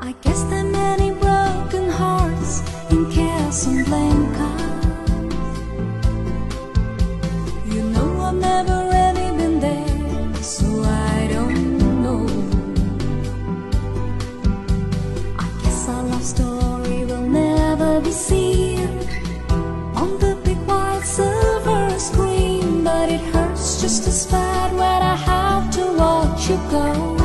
I guess there are many broken hearts in Casablanca. You know I've never really been there, so I don't know. I guess our love story will never be seen on the big white silver screen, but it hurts just as bad when I have to watch you go.